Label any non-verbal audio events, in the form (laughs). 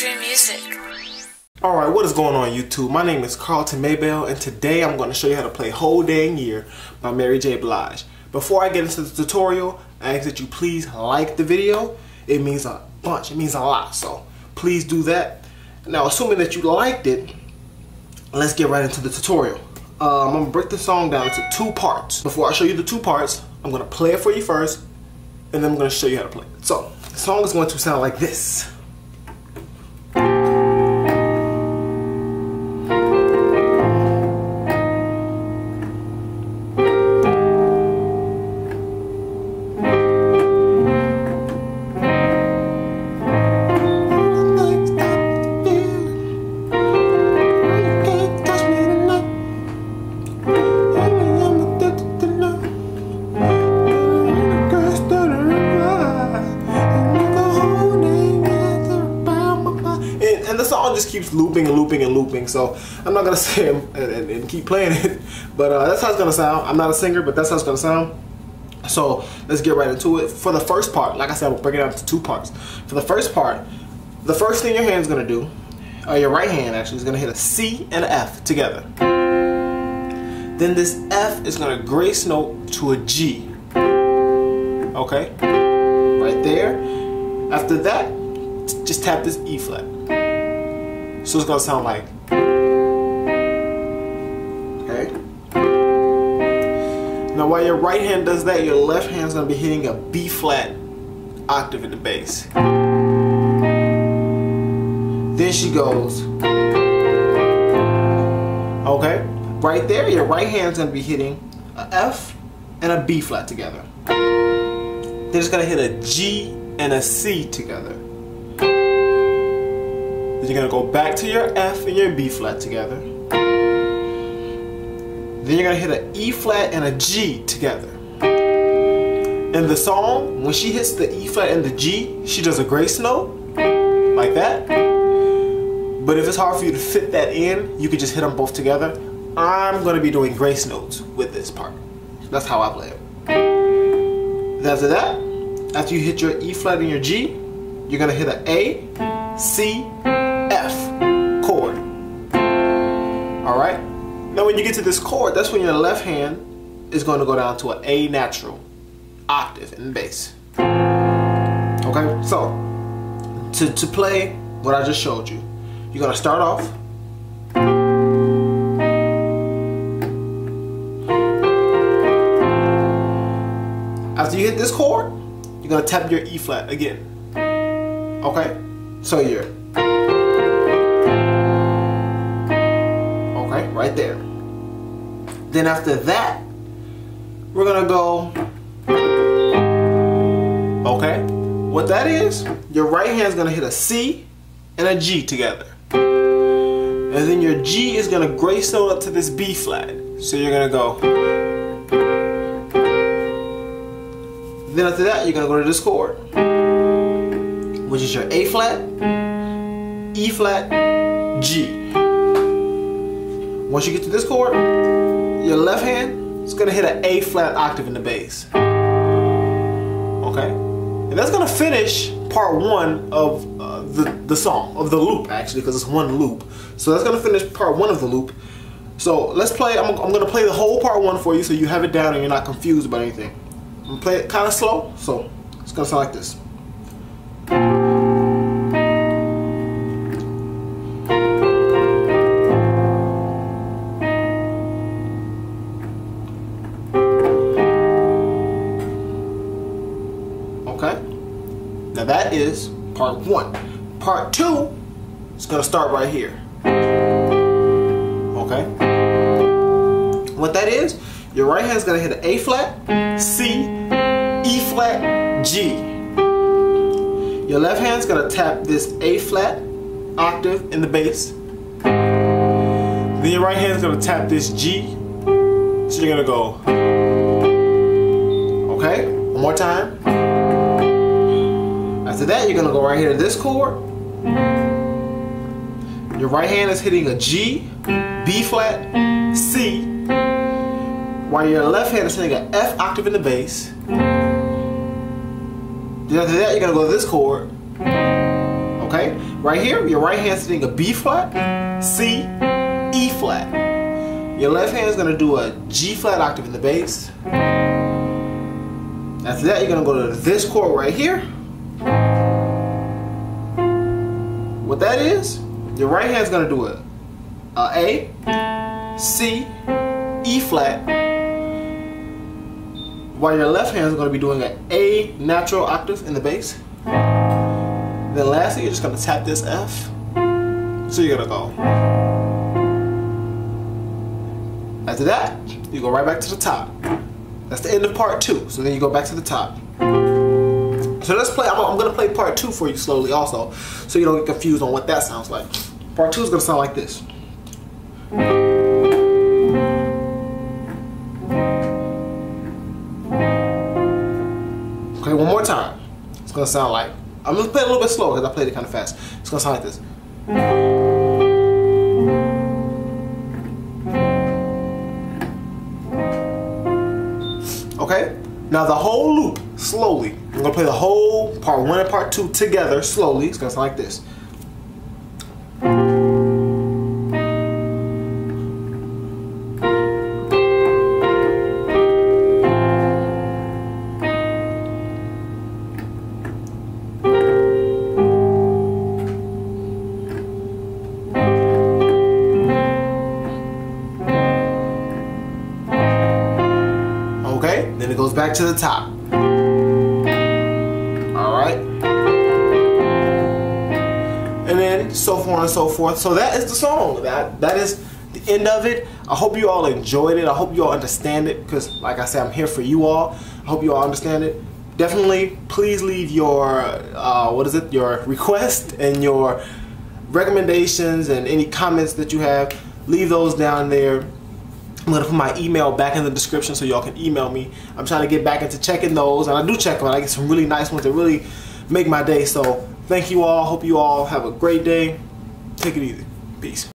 music. Alright, what is going on YouTube? My name is Carleton Maybell and today I'm going to show you how to play Whole Dang Year by Mary J. Blige. Before I get into the tutorial, I ask that you please like the video. It means a bunch, it means a lot, so please do that. Now assuming that you liked it, let's get right into the tutorial. Um, I'm going to break the song down into two parts. Before I show you the two parts, I'm going to play it for you first, and then I'm going to show you how to play it. So, the song is going to sound like this. Just keeps looping and looping and looping. So I'm not gonna (laughs) say and, and, and keep playing it, (laughs) but uh, that's how it's gonna sound. I'm not a singer, but that's how it's gonna sound. So let's get right into it. For the first part, like I said, we'll break it down into two parts. For the first part, the first thing your hand's gonna do, or your right hand actually, is gonna hit a C and an F together. Then this F is gonna grace note to a G. Okay, right there. After that, just tap this E flat. So it's gonna sound like. Okay. Now while your right hand does that, your left hand's gonna be hitting a B flat octave in the bass. Then she goes. Okay. Right there, your right hand's gonna be hitting a F and a B flat together. Then it's gonna hit a G and a C together. Then you're gonna go back to your F and your B flat together. Then you're gonna hit an E flat and a G together. In the song, when she hits the E flat and the G, she does a grace note, like that. But if it's hard for you to fit that in, you can just hit them both together. I'm gonna be doing grace notes with this part. That's how I play it. After that, after you hit your E flat and your G, you're gonna hit an A, C, when you get to this chord, that's when your left hand is going to go down to an A natural octave in bass. Okay? So, to, to play what I just showed you, you're going to start off After you hit this chord, you're gonna tap your E flat again. Okay? So you're Okay, right there. Then after that, we're gonna go Okay? What that is, your right hand's gonna hit a C and a G together. And then your G is gonna grace note up to this B flat. So you're gonna go Then after that, you're gonna go to this chord, which is your A flat, E flat, G. Once you get to this chord, your left hand is gonna hit an A flat octave in the bass. Okay? And that's gonna finish part one of uh, the, the song, of the loop actually, because it's one loop. So that's gonna finish part one of the loop. So let's play, I'm, I'm gonna play the whole part one for you so you have it down and you're not confused about anything. I'm gonna play it kind of slow, so it's gonna sound like this. That is part one. Part two is gonna start right here. Okay, what that is, your right hand's gonna hit an A flat, C, E flat, G. Your left hand's gonna tap this A flat octave in the bass. Then your right hand's gonna tap this G. So you're gonna go. Okay, one more time. After that, you're gonna go right here to this chord. Your right hand is hitting a G, B flat, C, while your left hand is hitting an F octave in the bass. Then after that, you're gonna go to this chord. Okay? Right here, your right hand is hitting a B flat, C, E flat. Your left hand is gonna do a G flat octave in the bass. After that, you're gonna go to this chord right here. What that is, your right hand is gonna do a, a A, C, E flat, while your left hand is going to be doing an A natural octave in the bass. Then lastly, you're just going to tap this F. So you're to go. After that, you go right back to the top. That's the end of part two. So then you go back to the top. So let's play, I'm, I'm to play part two for you slowly also, so you don't get confused on what that sounds like. Part two is to sound like this. Okay, one more time. It's gonna sound like, I'm gonna play it a little bit slower because I played it kind of fast. It's gonna sound like this. Now the whole loop, slowly. I'm gonna play the whole part one and part two together, slowly. It's gonna sound like this. Then it goes back to the top. Alright. And then so forth and so forth. So that is the song. That that is the end of it. I hope you all enjoyed it. I hope you all understand it because like I said, I'm here for you all. I hope you all understand it. Definitely please leave your uh, what is it, your request and your recommendations and any comments that you have. Leave those down there. I'm gonna put my email back in the description so y'all can email me. I'm trying to get back into checking those, and I do check them. I get some really nice ones that really make my day. So thank you all. Hope you all have a great day. Take it easy. Peace.